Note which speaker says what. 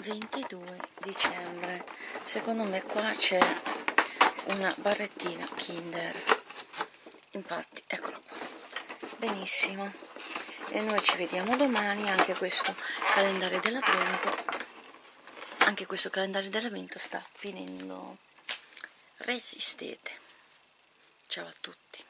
Speaker 1: 22 dicembre. Secondo me qua c'è una barrettina Kinder. Infatti eccola qua. Benissimo. E noi ci vediamo domani anche questo calendario dell'avvento. Anche questo calendario dell'avvento sta finendo. Resistete. Ciao a tutti.